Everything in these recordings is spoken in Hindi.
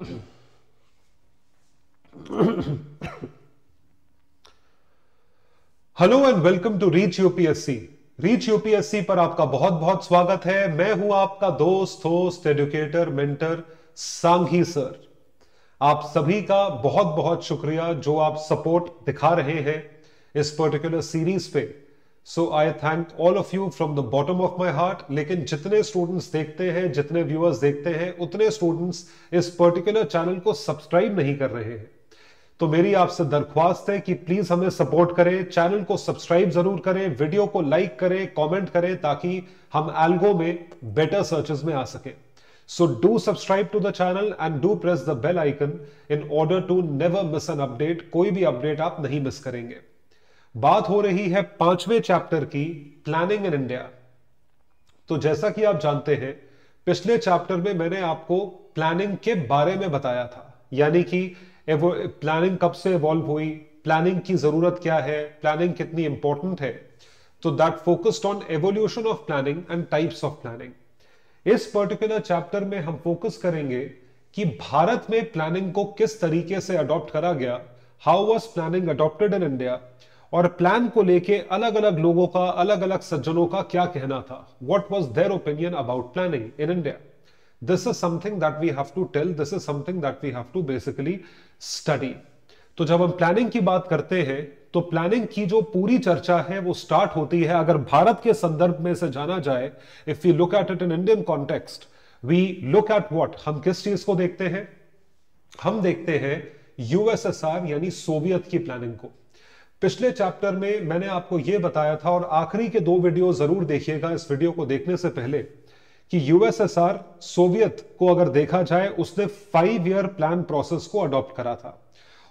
Hello and welcome to reach UPSC reach UPSC पर आपका बहुत बहुत स्वागत है। मैं हूँ आपका दोस्त host educator mentor Sanghi sir आप सभी का बहुत बहुत शुक्रिया जो आप सपोर्ट दिखा रहे हैं इस पर्टिकुलर सीरीज़ पे। So I thank all of you from the bottom of my heart लेकिन जितने स्टूडेंट्स देखते हैं जितने व्यूअर्स देखते हैं उतने स्टूडेंट्स इस पर्टिकुलर चैनल को सब्सक्राइब नहीं कर रहे हैं तो मेरी आपसे दरख्वास्त है कि प्लीज़ हमें सपोर्ट करें चैनल को सब्सक्राइब ज़रूर करें वीडियो को लाइक करें कमेंट करें, ताकि हम एल्गो में बेटर सर्चेस में आ सके। So do subscribe to the channel and do press the bell icon in order to never miss an update कोई भी अपडेट आप नहीं मिस करेंगे। बात हो रही है पाँचवें चैप्टर की प्लानिंग इन इंडिया तो जैसा कि आप जानते हैं, पिछले चैप्टर में मैंने आपको प्लानिंग के बारे में बताया था। यानी कि प्लानिंग कब से इवॉल्व हुई प्लानिंग की ज़रूरत क्या है प्लानिंग कितनी इंपॉर्टेंट है। तो that focused on evolution of planning and types of planning इस पर्टिकुलर चैप्टर में हम फोकस करेंगे कि भारत में प्लानिंग को किस तरीके से अडॉप्ट करा गया how was planning adopted in India और प्लान को लेके अलग अलग लोगों का अलग अलग सज्जनों का क्या कहना था? What was their opinion about planning in India this is something that we have to tell this is something that we have to basically study तो जब हम प्लानिंग की बात करते हैं तो प्लानिंग की जो पूरी चर्चा है, वो स्टार्ट होती है। अगर भारत के संदर्भ में से जाना जाए if you look at it in Indian context we look at what हम किस चीज़ को देखते हैं? हम देखते हैं यूएसएसआर यानी सोवियत की प्लानिंग को। पिछले चैप्टर में मैंने आपको यह बताया था और आखिरी के दो वीडियो ज़रूर देखिएगा इस वीडियो को देखने से पहले कि यूएसएसआर सोवियत को अगर देखा जाए, उसने फाइव ईयर प्लान प्रोसेस को अडॉप्ट करा था।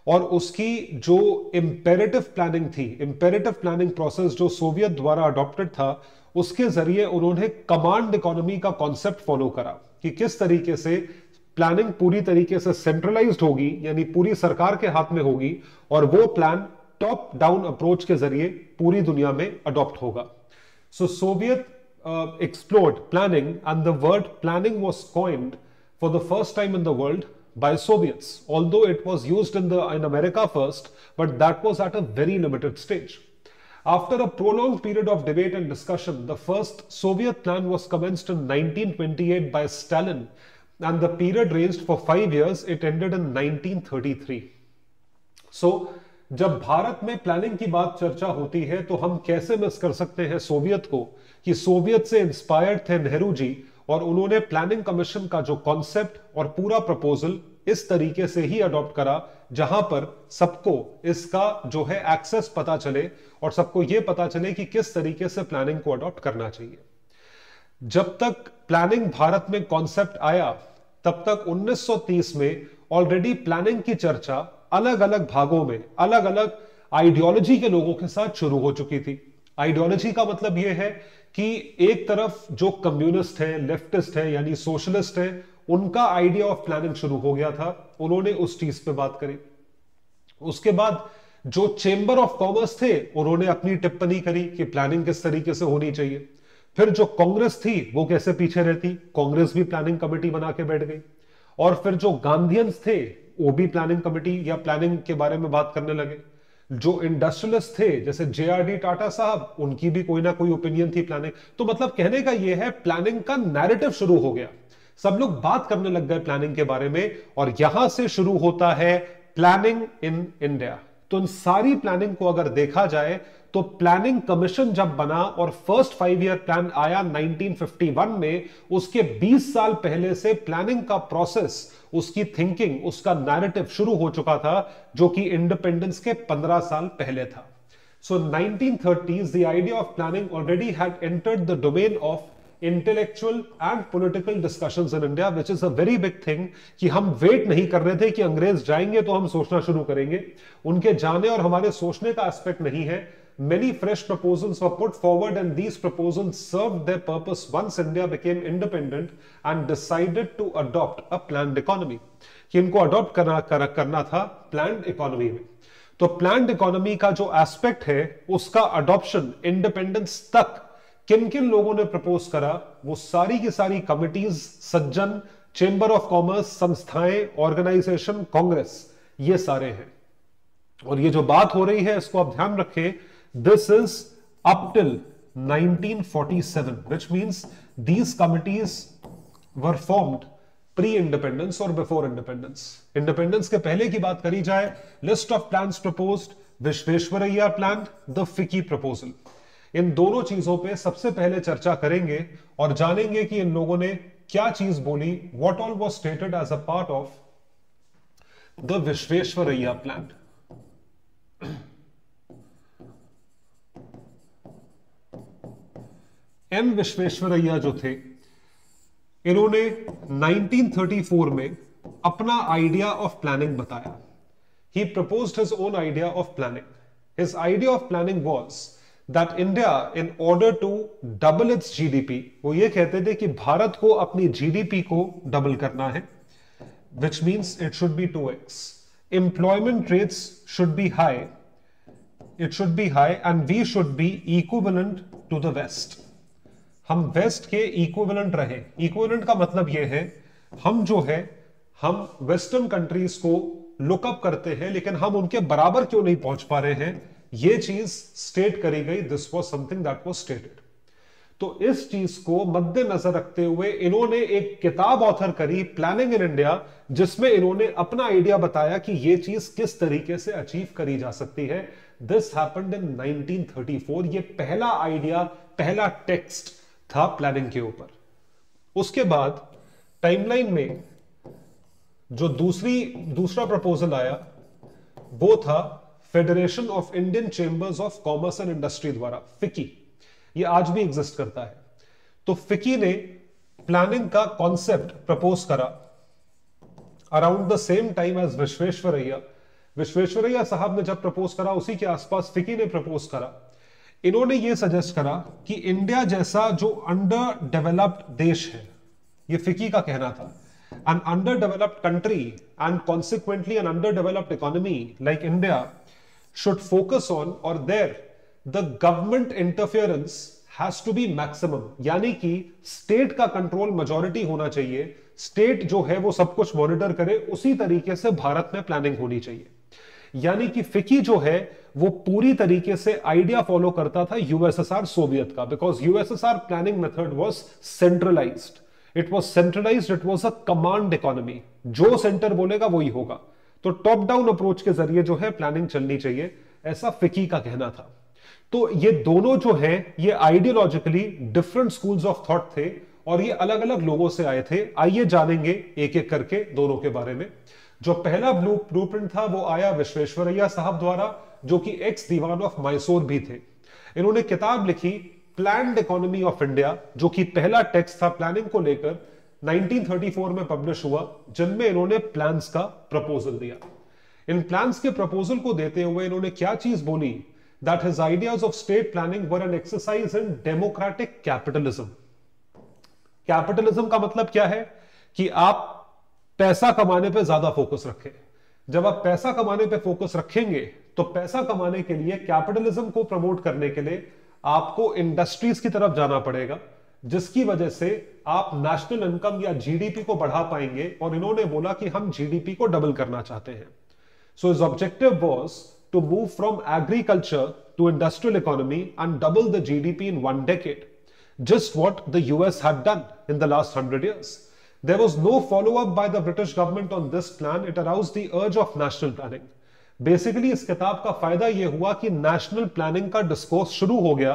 और उसकी जो इंपेरेटिव प्लानिंग थी इंपेरेटिव प्लानिंग प्रोसेस जो सोवियत द्वारा अडॉप्टेड था, उसके ज़रिए उन्होंने कमांड इकोनॉमी का कॉन्सेप्ट फॉलो करा कि किस तरीके से प्लानिंग पूरी तरीके से सेंट्रलाइज्ड होगी, यानी पूरी सरकार के हाथ में होगी, और वो प्लान टॉप डाउन अप्रोच के ज़रिए पूरी दुनिया में अडॉप्ट होगा so Soviet uh, explored planning, and the word planning was coined for the first time in the world by Soviets, although it was used in, the, in America first, but that was at a very limited stage. After a prolonged period of debate and discussion, the first Soviet plan was commenced in 1928 by Stalin, and the period ranged for five years. It ended in 1933. So, जब भारत में प्लानिंग की बात चर्चा होती है तो हम कैसे मिस कर सकते हैं सोवियत को? कि सोवियत से इंस्पायर्ड थे नेहरू जी, और उन्होंने प्लानिंग कमीशन का जो कॉन्सेप्ट और पूरा प्रपोजल इस तरीके से ही अडॉप्ट करा, जहाँ पर सबको इसका जो है एक्सेस पता चले, और सबको यह पता चले कि किस तरीके से प्लानिंग को अडॉप्ट करना चाहिए। जब तक प्लानिंग भारत में कॉन्सेप्ट आया, तब तक 1930 में ऑलरेडी प्लानिंग की चर्चा अलग अलग भागों में अलग अलग आइडियोलॉजी के लोगों के साथ शुरू हो चुकी थी। आइडियोलॉजी का मतलब यह है कि एक तरफ़ जो कम्युनिस्ट है लेफ्टिस्ट है, यानी सोशलिस्ट है, उनका आइडिया ऑफ़ प्लानिंग शुरू हो गया था। उन्होंने उस चीज़ पे बात करी। उसके बाद जो चेंबर ऑफ़ कॉमर्स थे, उन्होंने अपनी टिप्पणी करी कि प्लानिंग किस तरीके से होनी चाहिए। फिर जो कांग्रेस थी, वो कैसे पीछे रहती? कांग्रेस भी प्लानिंग कमेटी बना के बैठ गई। और फिर जो गांधीयंस थे भी प्लानिंग कमेटी या प्लानिंग के बारे में बात करने लगे। जो इंडस्ट्रियलिस्ट थे, जैसे जेआरडी टाटा साहब, उनकी भी कोई ना कोई ओपिनियन थी प्लानिंग तो मतलब कहने का यह है प्लानिंग का नैरेटिव शुरू हो गया। सब लोग बात करने लग गए प्लानिंग के बारे में, और यहाँ से शुरू होता है प्लानिंग इन इंडिया तो इन सारी प्लानिंग को अगर देखा जाए तो प्लानिंग कमीशन जब बना और फ़र्स्ट फाइव ईयर प्लान आया 1951 में, उसके 20 साल पहले से प्लानिंग का प्रोसेस उसकी थिंकिंग उसका नैरेटिव शुरू हो चुका था, जो कि इंडिपेंडेंस के 15 साल पहले था। So nineteen 1930s the of planning already had entered the domain of intellectual and political discussion in India which is a very big thing कि हम वेट नहीं कर रहे थे कि अंग्रेज़ जाएँगे तो हम सोचना शुरू करेंगे। उनके जाने और हमारे सोचने का एस्पेक्ट नहीं है। Many fresh proposals were put forward, and these proposals served their purpose once India became independent and decided to adopt a planned economy. कि इनको अडॉप्ट करना कर, करना था प्लान्ड इकोनॉमी में तो प्लान्ड इकोनॉमी का जो एस्पेक्ट है उसका अडॉप्शन इंडिपेंडेंस तक किन किन लोगों ने प्रपोज करा वो सारी की सारी कमिटीज सज्जन चेंबर ऑफ़ कॉमर्स संस्थाएँ ऑर्गेनाइजेशन कांग्रेस ये सारे हैं और ये जो बात हो रही है इसको आप ध्यान रखें this is up till 1947 which means these committees were formed pre independence और बिफोर इंडिपेंडेंस इंडिपेंडेंस के पहले की बात करी जाए list of plan propose Visvesvaraya plan the FICCI proposal इन दोनों चीज़ों पे सबसे पहले चर्चा करेंगे और जानेंगे कि इन लोगों ने क्या चीज़ बोली what all was stated as a part of the Visvesvaraya plan M Visvesvaraya जो थे, इन्होंने 1934 में अपना आइडिया ऑफ़ प्लानिंग बताया। He propose his own idea of planning his idea of planning was that India in order to double its GDP वो ये कहते थे कि भारत को अपनी जीडीपी को डबल करना है which means it should be two x employment rates should be high it should be high and we should be equivalent to the west हम वेस्ट के इक्विवेलेंट रहे। इक्विवेलेंट का मतलब यह है, हम जो है, हम वेस्टर्न कंट्रीज़ को लुकअप करते हैं, लेकिन हम उनके बराबर क्यों नहीं पहुँच पा रहे हैं? यह चीज़ स्टेट करी गई this was something that was stated तो इस चीज़ को मद्देनजर रखते हुए इन्होंने एक किताब ऑथर करी प्लानिंग इन इंडिया जिसमें इन्होंने अपना आइडिया बताया कि यह चीज़ किस तरीके से अचीव करी जा सकती है। दिस हैपेंड इन 1934 ये पहला आइडिया पहला टेक्स्ट था प्लानिंग के ऊपर। उसके बाद टाइमलाइन में जो दूसरी, दूसरा प्रपोजल आया, वो था federation of Indian chambers of commerce and industry द्वारा फिकी ये आज भी एग्जिस्ट करता है। तो फिकी ने प्लानिंग का कॉन्सेप्ट प्रपोज करा। Around the same time as Visvesvaraya Visvesvaraya साहब ने जब प्रपोज करा, उसी के आसपास फिकी ने प्रपोज करा। इन्होंने ये सजेस्ट करा कि इंडिया जैसा जो अंडर डेवलप्ड देश है, ये फिकी का कहना था an underdeveloped country and consequently an underdeveloped economy like India should focus on और there the government interference has to be maximum यानी कि स्टेट का कंट्रोल मेजोरिटी होना चाहिए स्टेट जो है वो सब कुछ मॉनिटर करे, उसी तरीके से भारत में प्लानिंग होनी चाहिए। यानी कि फिकी जो है, वो पूरी तरीके से आइडिया फॉलो करता था यूएसएसआर सोवियत का because USSR planning method was centralised it was centralised it was a command economy जो सेंटर बोलेगा, वही होगा। तो टॉप डाउन अप्रोच के ज़रिए जो है प्लानिंग चलनी चाहिए, ऐसा फिकी का कहना था। तो ये दोनों जो है, ये ideologically different schools of thought थे, और ये अलग अलग लोगों से आए थे। आइए जानेंगे एक एक करके दोनों के बारे में। जो पहला ब्लू ब्लूप्रिंट था, वो आया विश्वेश्वरैया साहब द्वारा, जो कि एक्स दीवान ऑफ़ मैसूर भी थे। इन्होंने किताब लिखी प्लान इकोनॉमी ऑफ़ इंडिया जो कि पहला टेक्स्ट था प्लानिंग को लेकर 1934 में पब्लिश हुआ, जिनमें इन्होंने प्लान्स का प्रपोजल दिया। इन प्लान्स के प्रपोजल को देते हुए इन्होंने क्या चीज़ बोली? That his ideas of state planning were an exercise in democratic capitalism capitalism का मतलब क्या है? कि आप पैसा कमाने पे ज़्यादा फोकस रखें जब आप पैसा कमाने पे फोकस रखेंगे तो पैसा कमाने के लिए कैपिटलिज्म को प्रमोट करने के लिए आपको इंडस्ट्रीज़ की तरफ़ जाना पड़ेगा, जिसकी वजह से आप नेशनल इनकम या जीडीपी को बढ़ा पाएँगे और इन्होंने बोला कि हम जीडीपी को डबल करना चाहते हैं so is objective was to move from agriculture to industrial economy and double the GDP in one decade just what the US had done in the last hundred years. There was no follow up by the British government on this plan. It aroused the urge of national planning. Basically इस किताब का फ़ायदा यह हुआ कि नेशनल प्लानिंग का डिस्कोर्स शुरू हो गया,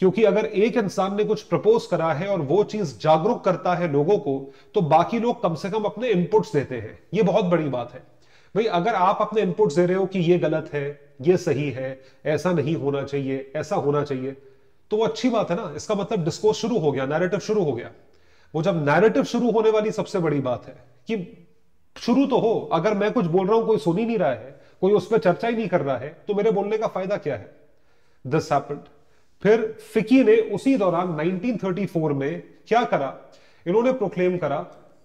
क्योंकि अगर एक इंसान ने कुछ प्रपोज करा है और वो चीज़ जागरूक करता है लोगों को तो बाकी लोग कम से कम अपने इनपुट्स देते हैं ये बहुत बड़ी बात है भाई, अगर आप अपने इनपुट्स दे रहे हो कि ये गलत है, ये सही है, ऐसा नहीं होना चाहिए, ऐसा होना चाहिए तो वो अच्छी बात है ना इसका मतलब डिस्कोर्स शुरू हो गया नैरेटिव शुरू हो गया वो जब नैरेटिव शुरू होने वाली सबसे बड़ी बात है कि शुरू तो हो, अगर मैं कुछ बोल रहा हूँ, कोई सुन ही नहीं रहा है, कोई उस पर चर्चा ही नहीं कर रहा है तो मेरे बोलने का फ़ायदा क्या है? दिस फिर फिकी ने उसी दौरान 1934 में क्या करा? इन्होंने प्रोक्लेम करा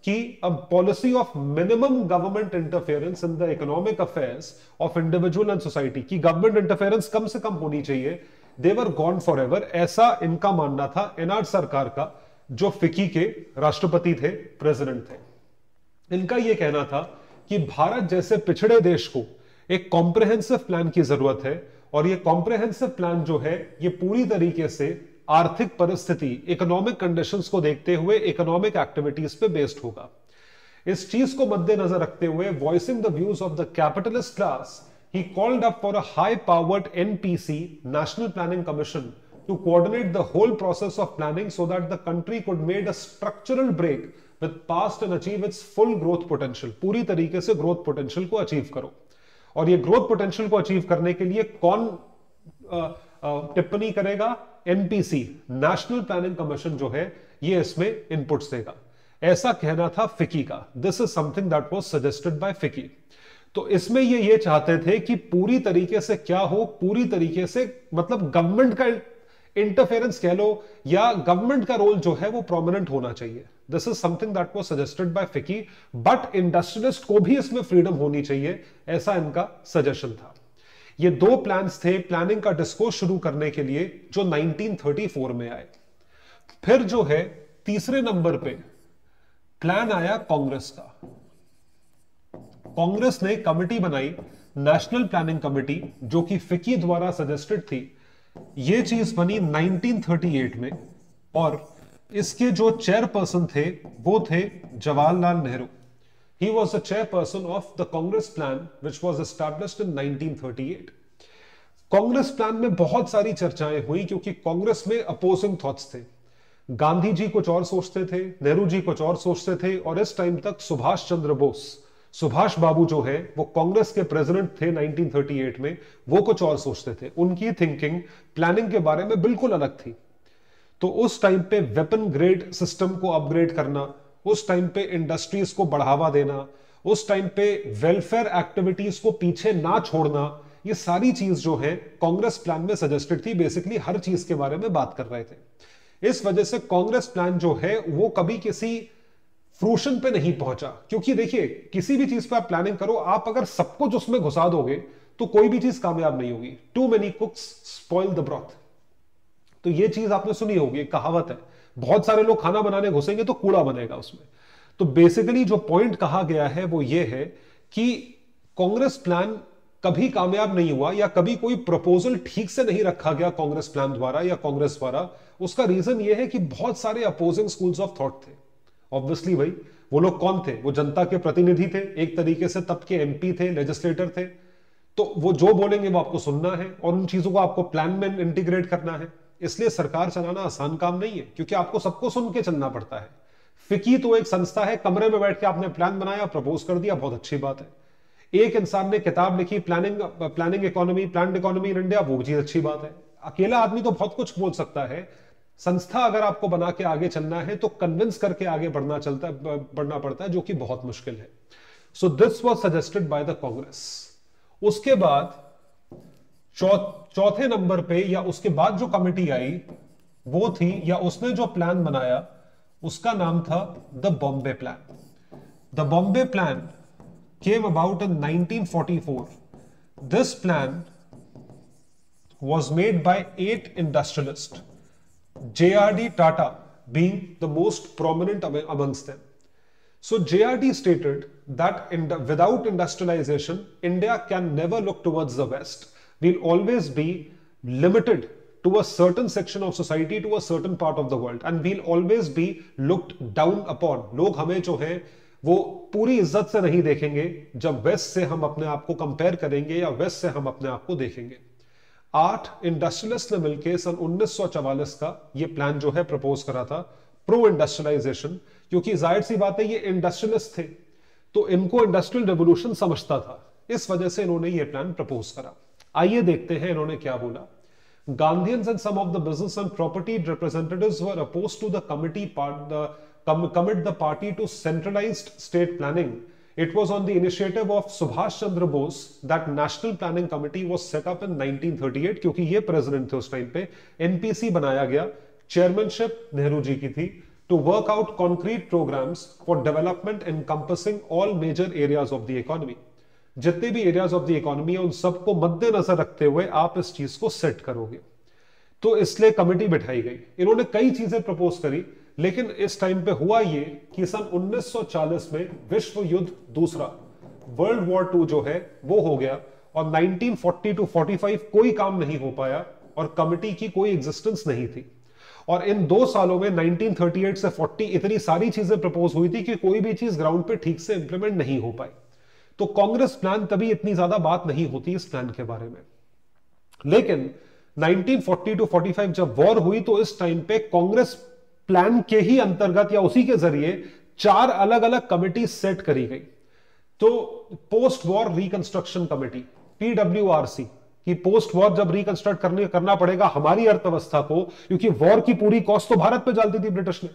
कि अब policy of minimum government interference in the economic affairs of individual and society की गवर्नमेंट इंटरफेरेंस कम से कम होनी चाहिए देवर गॉन फॉर एवर ऐसा इनका मानना था, एनआर सरकार का जो फिकी के राष्ट्रपति थे प्रेसिडेंट थे। इनका यह कहना था कि भारत जैसे पिछड़े देश को एक कॉम्प्रहेंसिव प्लान की ज़रूरत है और ये कॉम्प्रहेंसिव प्लान जो है ये पूरी तरीके से आर्थिक परिस्थिति इकोनॉमिक कंडीशंस को देखते हुए इकोनॉमिक एक्टिविटीज़ पे बेस्ड होगा। इस चीज़ को मद्देनजर रखते हुए voicing the views of the capitalist class he called up for a high powered NPC, National Planning Commission, to coordinate the whole process of planning so that the country could make a structural break with past and achieve its full growth potential. पूरी तरीके से growth potential को achieve करो और ये ग्रोथ पोटेंशियल को अचीव करने के लिए कौन टिप्पणी करेगा एनपीसी नेशनल प्लानिंग कमीशन जो है ये इसमें इनपुट्स देगा ऐसा कहना था फिकी का this is something that was suggested by FICCI तो इसमें ये ये चाहते थे कि पूरी तरीके से क्या हो पूरी तरीके से मतलब गवर्नमेंट का इंटरफेरेंस कह लो, या गवर्नमेंट का रोल जो है वो प्रोमिनेंट होना चाहिए। This is something that was suggested by FICCI but industrialist को भी इसमें फ्रीडम होनी चाहिए, ऐसा इनका सजेशन था। ये दो प्लान्स थे प्लानिंग का डिस्कोर्स शुरू करने के लिए, जो 1934 में आए। फिर जो है, तीसरे नंबर पे प्लान आया कांग्रेस का। कांग्रेस ने कमिटी बनाई नेशनल प्लानिंग कमिटी जो कि फिकी द्वारा सजेस्टेड थी यह चीज़ बनी 1938 में, और इसके जो चेयरपर्सन थे, वो थे Jawaharlal Nehru. He was the chairperson of the Congress plan which was established in 1938 Congress plan में बहुत सारी चर्चाएँ हुई, क्योंकि कांग्रेस में अपोजिंग थॉट्स थे। गांधी जी कुछ और सोचते थे, नेहरू जी कुछ और सोचते थे, और इस टाइम तक सुभाष चंद्र बोस सुभाष बाबू जो है, वो कांग्रेस के प्रेसिडेंट थे 1938 में, वो कुछ और सोचते थे। उनकी थिंकिंग प्लानिंग के बारे में बिल्कुल अलग थी। तो उस टाइम पे वेपन ग्रेड सिस्टम को अपग्रेड करना, उस टाइम पे इंडस्ट्रीज़ को बढ़ावा देना, उस टाइम पे वेलफेयर एक्टिविटीज़ को पीछे ना छोड़ना, ये सारी चीज़ जो है, कांग्रेस प्लान में सजेस्टेड थी। बेसिकली हर चीज़ के बारे में बात कर रहे थे। इस वजह से कांग्रेस प्लान जो है, वो कभी किसी फ्रूशन पे नहीं पहुँचा। क्योंकि देखिए, किसी भी चीज़ पे आप प्लानिंग करो, आप अगर सब कुछ उसमें घुसा दोगे तो कोई भी चीज़ कामयाब नहीं होगी। Too many cooks spoil the broth तो ये चीज़ आपने सुनी होगी कहावत है। बहुत सारे लोग खाना बनाने घुसेंगे तो कूड़ा बनेगा उसमें। तो बेसिकली जो पॉइंट कहा गया है, वो ये है कि कांग्रेस प्लान कभी कामयाब नहीं हुआ, या कभी कोई प्रपोजल ठीक से नहीं रखा गया कांग्रेस प्लान द्वारा या कांग्रेस द्वारा। उसका रीजन ये है कि बहुत सारे अपोजिंग स्कूल्स ऑफ़ थॉट थे। ऑब्वियसली भाई, वो लोग कौन थे? वो जनता के प्रतिनिधि थे, एक तरीके से तब के एमपी थे लेजिस्लेटर थे। तो वो जो बोलेंगे वो आपको सुनना है और उन चीज़ों को आपको प्लान में इंटीग्रेट करना है। इसलिए सरकार चलाना आसान काम नहीं है, क्योंकि आपको सबको सुन के चलना पड़ता है। फिकी तो एक संस्था है, कमरे में बैठ के आपने प्लान बनाया प्रपोज कर दिया, बहुत अच्छी बात है। एक इंसान ने किताब लिखी planning planning economy plan economy in India वो चीज़ अच्छी बात है। अकेला आदमी तो बहुत कुछ बोल सकता है संस्था अगर आपको बना के आगे चलना है तो कन्विंस करके आगे बढ़ना चलता, बढ़ना पड़ता है, जो कि बहुत मुश्किल है। So this was suggested by the Congress उसके बाद, चौथे नंबर पे या उसके बाद जो कमिटी आई, वो थी, या उसने जो प्लान बनाया, उसका नाम था the Bombay plan the Bombay plan came about in 1944 this plan was made by eight industrialist JRD Tata being the most prominent amongst them. So JRD stated that in the, without industrialization, India can never look towards the West. We'll always be limited to a certain section of society, to a certain part of the world, and we'll always be looked down upon. log hame jo hai वो पूरी इज़्ज़त से नहीं देखेंगे जब वेस्ट से हम अपने आप को कंपेयर करेंगे या वेस्ट से हम अपने आप को देखेंगे आठ इंडस्ट्रियलिस्ट ने मिलकर सन 1944 का यह प्लान जो है प्रपोज करा था प्रो इंडस्ट्रियलाइजेशन क्योंकि ज़ाहिर सी बात है ये इंडस्ट्रियलिस्ट थे तो इनको इंडस्ट्रियल रेवोल्यूशन समझता था। इस वजह से इन्होंने ये प्लान प्रपोज करा। आइए देखते हैं इन्होंने क्या बोला। Gandhians and some of the business and property representatives were opposed to the committee part the commit the party to centralised state planning It was on the initiative of Subhash Chandra Bose that National Planning Committee was set up in 1938 क्योंकि ये प्रेसिडेंट थे उस टाइम पे एनपीसी बनाया गया चेयरमैनशिप नेहरू जी की थी to work out concrete programs for development encompassing all major areas of the economy. जितने भी एरियाज़ ऑफ़ द इकोनॉमी है उन सबको मद्देनजर रखते हुए आप इस चीज़ को सेट करोगे तो इसलिए कमिटी बिठाई गई इन्होंने कई चीज़ें प्रपोज करी लेकिन इस टाइम पे हुआ ये कि सन 1940 में विश्व युद्ध दूसरा वर्ल्ड वॉर टू जो है, वो हो गया और 1940 टू 45 कोई काम नहीं हो पाया और कमिटी की कोई एग्जिस्टेंस नहीं थी। और इन दो सालों में 1938 से 40 इतनी सारी चीज़ें प्रपोज हुई थी कि कोई भी चीज़ ग्राउंड पे ठीक से इंप्लीमेंट नहीं हो पाई। तो कांग्रेस प्लान तभी इतनी ज़्यादा बात नहीं होती इस प्लान के बारे में। लेकिन 1940 टू 45 जब वॉर हुई तो इस टाइम पे कांग्रेस प्लान के ही अंतर्गत या उसी के ज़रिए चार अलग अलग कमिटी सेट करी गई। तो post war reconstruction committee PWRC कि पोस्ट वॉर जब रिकंस्ट्रक्ट करने, करना पड़ेगा हमारी अर्थव्यवस्था को, क्योंकि वॉर की पूरी कॉस्ट तो भारत पे डालती थी ब्रिटिश ने।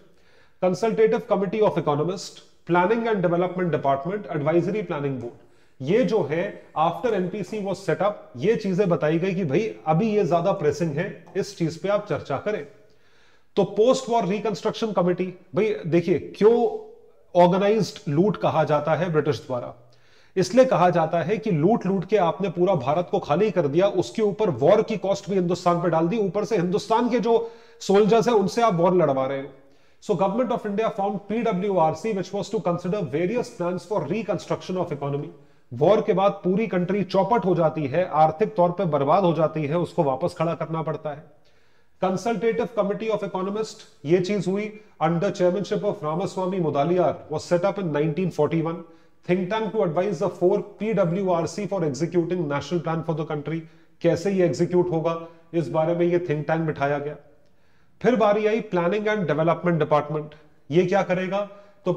Consultative committee of economist planning and development department advisory planning board ये जो है आफ्टर एनपीसी वो सेटअप ये चीज़ें बताई गई कि भाई, अभी ये ज़्यादा प्रेसिंग है, इस चीज़ पे आप चर्चा करें। तो पोस्ट वॉर रिकंस्ट्रक्शन कमेटी भाई देखिए, क्यों ऑर्गेनाइज्ड लूट कहा जाता है ब्रिटिश द्वारा? इसलिए कहा जाता है कि लूट लूट के आपने पूरा भारत को खाली कर दिया, उसके ऊपर वॉर की कॉस्ट भी हिंदुस्तान पे डाल दी, ऊपर से हिंदुस्तान के जो सोल्जर्स है, उनसे आप वॉर लड़वा रहे हो। So government of India form PWRC which was to consider various plan for reconstruction of economy war के बाद पूरी कंट्री चौपट हो जाती है, आर्थिक तौर पर बर्बाद हो जाती है, उसको वापस खड़ा करना पड़ता है। कंसल्टेटिव कमिटी ऑफ़ इकोनॉमिस्ट ये चीज़ हुई under chairmanship of Ramaswami Mudaliar was set up in 1941 think tank to advise the four PWRC for executing national plan for the country. कैसे ये एग्जीक्यूट होगा? इस बारे में ये थिंक टैंक बिठाया गया। फिर बारी आई प्लानिंग एंड डेवलपमेंट डिपार्टमेंट ये क्या करेगा? तो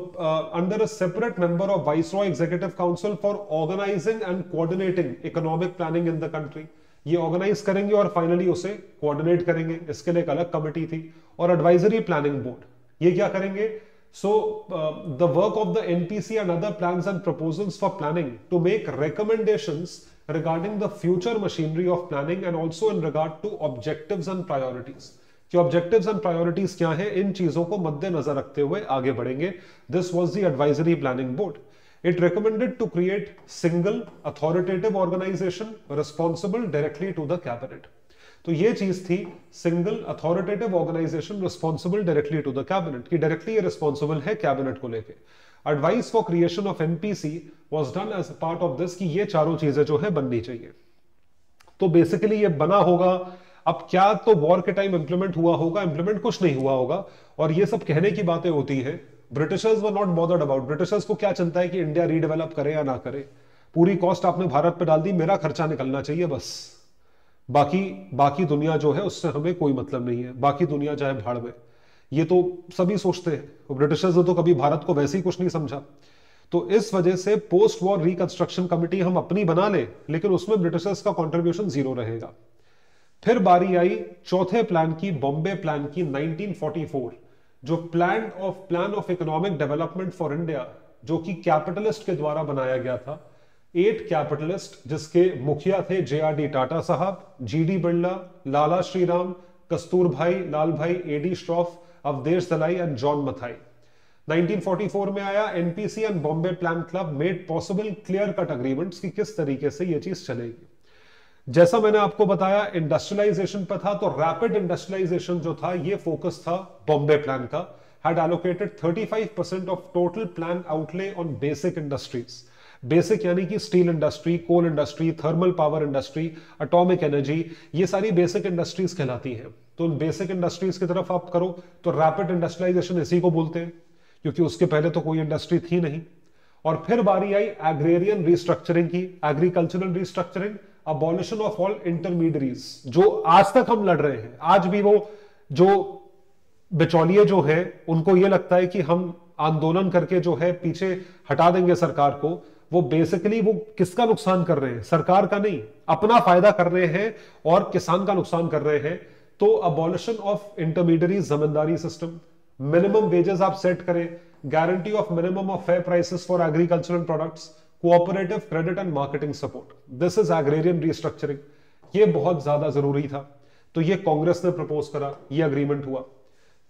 under a separate member of viceroy executive council for organizing and coordinating economic planning in the country ये ऑर्गेनाइज करेंगे और फाइनली उसे कोऑर्डिनेट करेंगे। इसके लिए एक अलग कमिटी थी और एडवाइजरी प्लानिंग बोर्ड ये क्या करेंगे? So the work of the NPC and other plans and proposals for planning to make recommendations regarding the future machinery of planning and also in regard to objectives and priorities कि ऑब्जेक्टिव्स एंड प्रायोरिटीज क्या है? इन चीज़ों को मद्देनजर रखते हुए आगे बढ़ेंगे। This was the advisory planning board It recommended to create single authoritative organization responsible directly to the cabinet. तो ये चीज़ थी single authoritative organization responsible directly to the cabinet की डायरेक्टली ये रिस्पॉन्सिबल है कैबिनेट को लेके। Advice for creation of NPC was done as part of this कि ये चारों चीज़ें जो है बननी चाहिए। तो बेसिकली ये बना होगा। अब क्या तो वॉर के टाइम इंप्लीमेंट हुआ होगा इंप्लीमेंट कुछ नहीं हुआ होगा। और ये सब कहने की बातें होती है। Britishers were not bothered about Britishers को क्या चिंता है कि इंडिया रीडेवलप करे या ना करे? पूरी कॉस्ट आपने भारत पे डाल दी, मेरा खर्चा निकलना चाहिए बस। बाकी बाकी दुनिया जो है, उससे हमें कोई मतलब नहीं है। बाकी दुनिया चाहे भाड़ में। ये तो सभी सोचते हैं। ब्रिटिशर्स ने तो कभी भारत को वैसे ही कुछ नहीं समझा। तो इस वजह से पोस्ट वॉर रिकंस्ट्रक्शन कमिटी हम अपनी बना ले, लेकिन उसमें ब्रिटिशर्स का कंट्रीब्यूशन ज़ीरो रहेगा। फिर बारी आई चौथे प्लान की बॉम्बे प्लान की 1944 जो plan of plan of economic development for India जो कि कैपिटलिस्ट के द्वारा बनाया गया था एट कैपिटलिस्ट जिसके मुखिया थे जे आर डी टाटा साहब G D Birla, Lala Shriram, Kasturbhai, Lalbhai A D Shroff, Awadhesh Dalai and John Mathai. 1944 में आया NPC and Bombay plan club made possible clear cut agreements कि किस तरीके से यह चीज़ चलेगी। जैसा मैंने आपको बताया इंडस्ट्रियलाइजेशन पर था तो रैपिड इंडस्ट्रियलाइजेशन जो था, ये फोकस था बॉम्बे प्लान का। Had allocated 35% of total plan outlay on basic industries. Basic यानी कि steel industry coal industry thermal power industry atomic energy ये सारी बेसिक इंडस्ट्रीज़ कहलाती हैं। तो उन बेसिक इंडस्ट्रीज़ की तरफ़ आप करो तो रैपिड इंडस्ट्रियलाइजेशन इसी को बोलते हैं, क्योंकि उसके पहले तो कोई इंडस्ट्री थी नहीं। और फिर बारी आई एग्रेरियन रिस्ट्रक्चरिंग की agricultural restructuring abolition of all intermediaries जो आज तक हम लड़ रहे हैं, आज भी वो जो बिचौलिए जो है, उनको ये लगता है कि हम आंदोलन करके जो है पीछे हटा देंगे सरकार को, वो बेसिकली वो किसका नुकसान कर रहे हैं? सरकार का नहीं, अपना फ़ायदा कर रहे हैं और किसान का नुकसान कर रहे हैं। तो abolition of intermediary zamindari system minimum wages आप सेट करें guarantee of minimum of fair prices for agricultural products cooperative credit and marketing support this is agrarian restructuring ये बहुत ज़्यादा ज़रूरी था। तो ये कांग्रेस ने प्रपोज करा, ये अग्रीमेंट हुआ।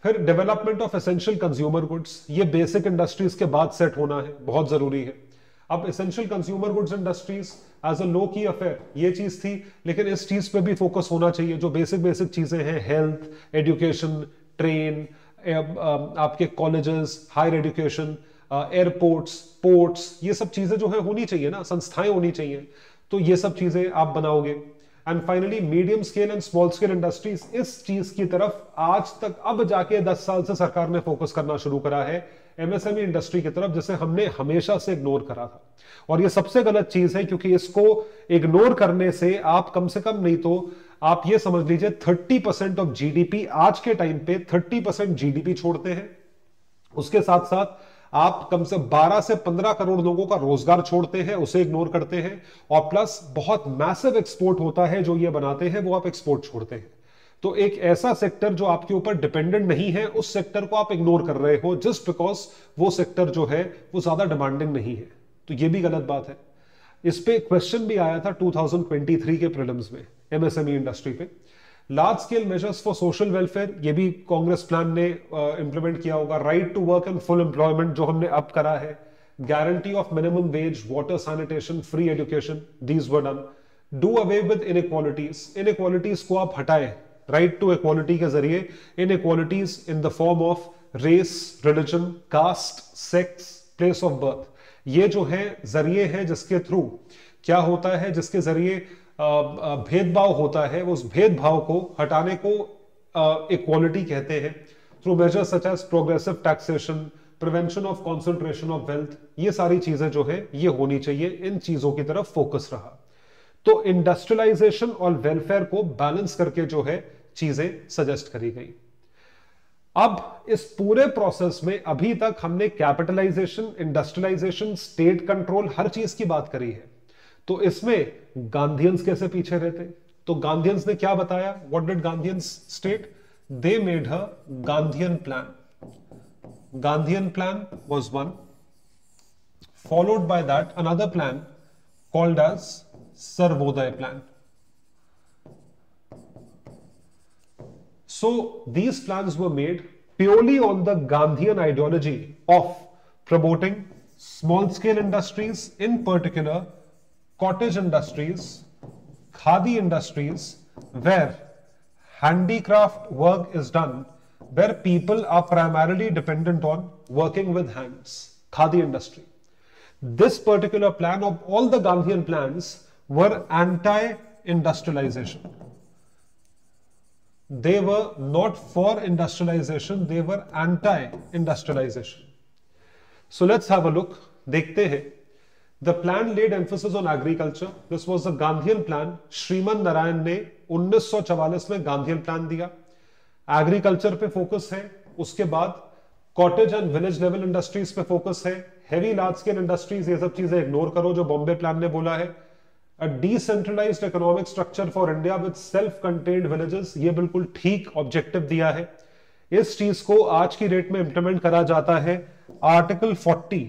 फिर development of essential consumer goods ये बेसिक इंडस्ट्रीज़ के बाद सेट होना है, बहुत ज़रूरी है। अब essential consumer goods industries as a low key affair ये चीज़ थी, लेकिन इस चीज़ पे भी फोकस होना चाहिए। जो बेसिक बेसिक चीज़ें हैं हेल्थ एजुकेशन ट्रेन आपके colleges higher education airports ports ये सब चीज़ें जो है होनी चाहिए ना, संस्थाएँ होनी चाहिए तो ये सब चीज़ें आप बनाओगे। And finally medium scale and small scale industries इस चीज़ की तरफ़ आज तक, अब जाके 10 साल से सरकार ने फोकस करना शुरू करा है एमएसएमई इंडस्ट्री की तरफ़, जिसे हमने हमेशा से इग्नोर करा था। और ये सबसे गलत चीज़ है, क्योंकि इसको इग्नोर करने से आप कम से कम नहीं तो आप ये समझ लीजिए 30 परसेंट ऑफ़ जीडीपी आज के टाइम पे 30 परसेंट जीडीपी छोड़ते हैं। उसके साथ साथ आप कम से 12 से 15 करोड़ लोगों का रोज़गार छोड़ते हैं, उसे इग्नोर करते हैं और प्लस बहुत मैसिव एक्सपोर्ट होता है, जो ये बनाते हैं, वो आप एक्सपोर्ट छोड़ते हैं। तो एक ऐसा सेक्टर जो आपके ऊपर डिपेंडेंट नहीं है, उस सेक्टर को आप इग्नोर कर रहे हो जस्ट बिकॉज़ वो सेक्टर जो है, वो ज़्यादा डिमांडिंग नहीं है। तो ये भी गलत बात है। इस पे क्वेश्चन भी आया था 2023 के प्रीलिम्स में एमएसएमई इंडस्ट्री पे। Large scale measures for social welfare ये भी कांग्रेस प्लान ने इंप्लीमेंट uh, किया होगा। Right to work and full employment जो हमने अब करा है। Guarantee of minimum wage water sanitation free education these were done do away with inequalities inequalities को आप हटाए। राइट टू इक्वालिटी के ज़रिए inequalities in the form of race religion caste sex place of birth ये जो है ज़रिए हैं जिसके थ्रू क्या होता है जिसके ज़रिए भेदभाव होता है, उस भेदभाव को हटाने को इक्वालिटी कहते हैं। Through measure such as progressive taxation prevention of concentration of wealth ये सारी चीज़ें जो है, ये होनी चाहिए। इन चीज़ों की तरफ़ फोकस रहा। तो इंडस्ट्रियलाइजेशन और वेलफेयर को बैलेंस करके जो है, चीज़ें सजेस्ट करी गई। अब इस पूरे प्रोसेस में अभी तक हमने कैपिटलाइजेशन इंडस्ट्रियलाइजेशन स्टेट कंट्रोल हर चीज़ की बात करी है। तो इसमें गांधीयंस कैसे पीछे रहते तो गांधीयंस ने क्या बताया what did Gandhians state they made uh Gandhian plan Gandhian plan was one followed by that another plan called as Sarvodaya plan So these plans were made purely on the Gandhian ideology of promoting small scale industries, in particular cottage industries, khadi industries, where handicraft work is done, where people are primarily dependent on working with hands, khadi industry. This particular plan of all the Gandhian plans were anti-industrialization they were not for industrialization, they were anti-industrialization. So let's have a look. देखते हैं The plan laid emphasis on agriculture. This was the Gandhian plan. Shriman Narayan ने 1944 में गांधीयन प्लान दिया एग्रीकल्चर पे फोकस है उसके बाद cottage and village level industries पे फोकस है हेवी लार्ज स्केल इंडस्ट्रीज़ ये सब चीज़ें इग्नोर करो जो बॉम्बे प्लान ने बोला है a decentralized economic structure for India with self contained villages ये बिल्कुल ठीक ऑब्जेक्टिव दिया है इस चीज़ को आज की डेट में इंप्लीमेंट करा जाता है आर्टिकल 40